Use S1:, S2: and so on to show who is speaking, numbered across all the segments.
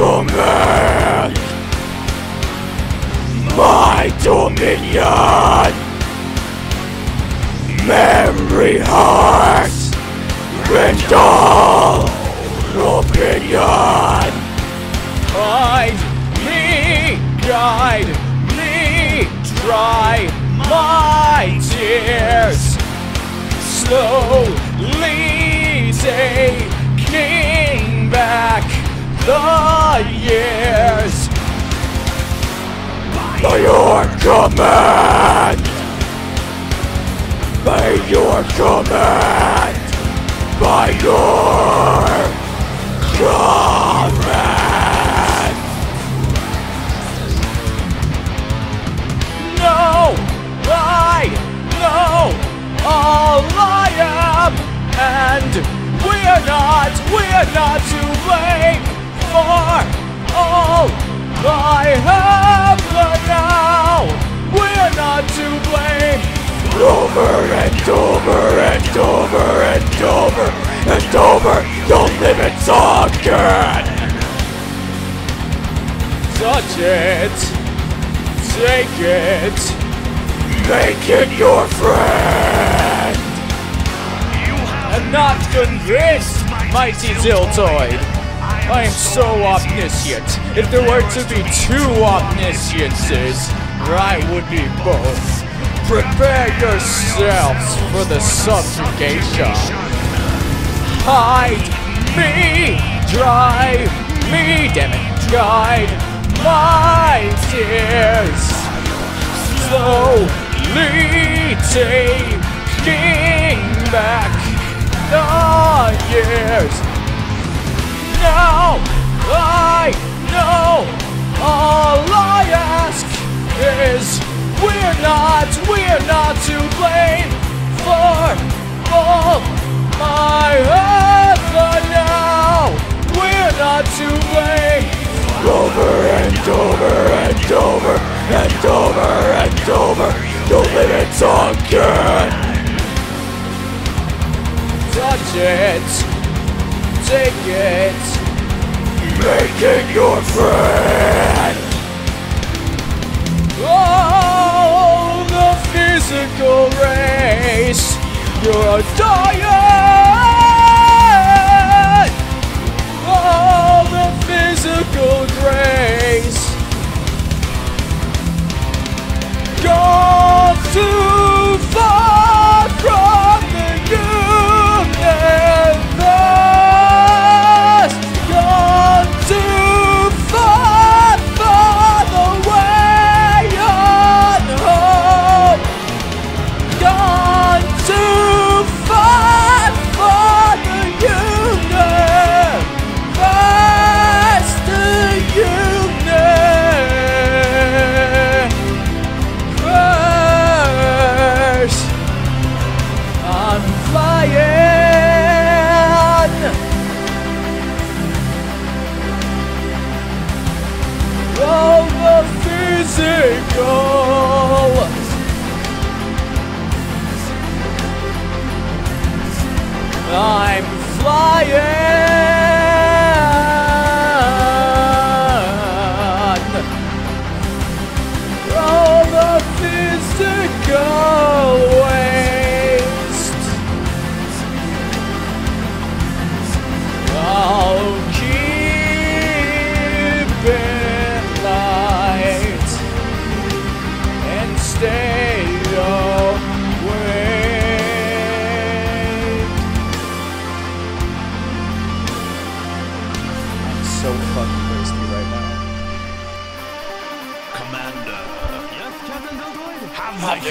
S1: command, my dominion, memory heart, and all opinion.
S2: Guide me, guide me, dry my tears. Slowly taking back the years.
S1: By your command, by your command, by your Over and over and over and over and over, the limits again.
S2: Touch it, take it.
S1: Make it your friend.
S2: I'm not convinced, mighty Ziltoid. I am so omniscient. If there were to be two omnisciences, I would be both. Prepare yourselves for the subjugation. Hide me, drive me, damn it, guide my tears. Slowly taking back the years. Now I know all I
S1: Over and over and over and over and over, the limits again.
S2: Touch it, take it.
S1: Make it your friend.
S2: Oh, the physical race. You're a diet. I'm flying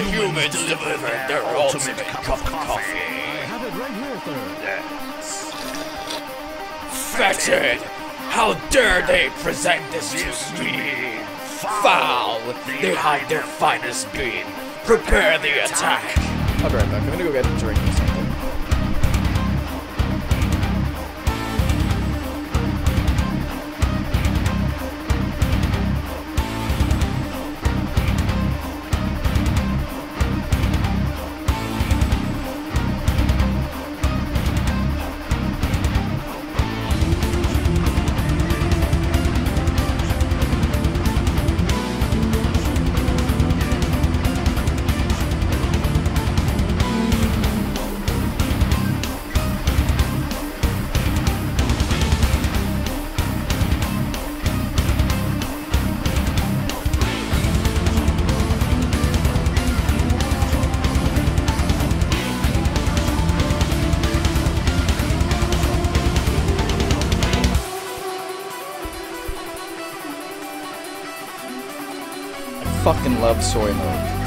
S1: humans delivered their ultimate cup of coffee.
S3: I have it right here, sir.
S1: Fetid! How dare they present this to me? Foul! They hide their finest being. Prepare the attack.
S2: I'll be right back. I'm gonna go get a
S1: fucking love soy milk.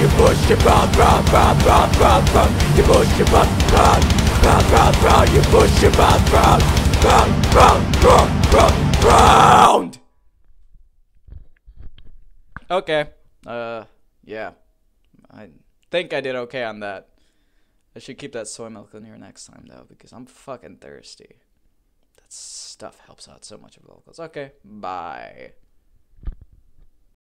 S2: You push it back. Bam, bam, bam, bam, bam, you push it back. Bam, bam, bam, bam, you push it back. Bam, bam, bam, bam, bam, round.
S1: Okay. Uh, yeah. I think I did okay on that. I should keep that soy milk in here next time though, because I'm fucking thirsty. That stuff helps out so much of vocals. Okay, bye.